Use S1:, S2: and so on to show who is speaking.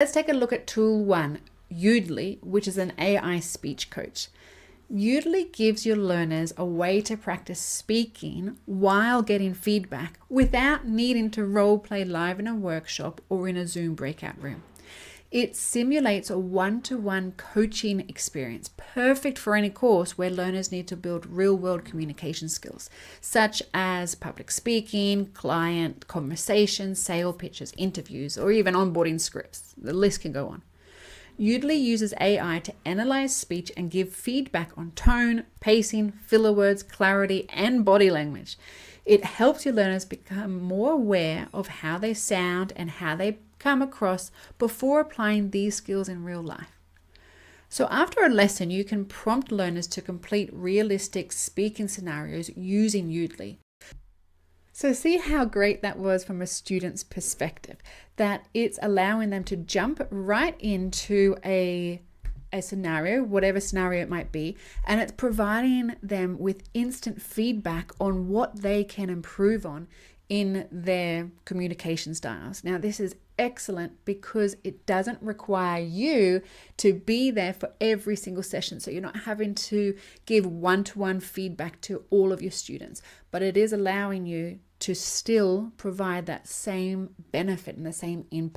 S1: Let's take a look at tool one, Yoodli, which is an AI speech coach. Yoodli gives your learners a way to practice speaking while getting feedback without needing to role play live in a workshop or in a Zoom breakout room. It simulates a one to one coaching experience, perfect for any course where learners need to build real world communication skills, such as public speaking, client conversations, sale pitches, interviews, or even onboarding scripts. The list can go on. Yoodli uses AI to analyze speech and give feedback on tone, pacing, filler words, clarity, and body language. It helps your learners become more aware of how they sound and how they come across before applying these skills in real life. So, after a lesson, you can prompt learners to complete realistic speaking scenarios using Yoodli. So, see how great that was from a student's perspective that it's allowing them to jump right into a a scenario, whatever scenario it might be, and it's providing them with instant feedback on what they can improve on in their communication styles. Now, this is excellent because it doesn't require you to be there for every single session. So you're not having to give one to one feedback to all of your students, but it is allowing you to still provide that same benefit and the same impact.